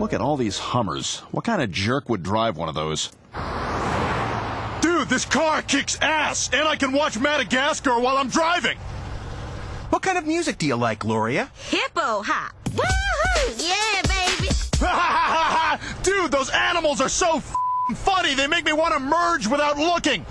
Look at all these Hummers. What kind of jerk would drive one of those? Dude, this car kicks ass, and I can watch Madagascar while I'm driving. What kind of music do you like, Gloria? Hippo hop. Woohoo! Yeah, baby. Dude, those animals are so funny. They make me want to merge without looking.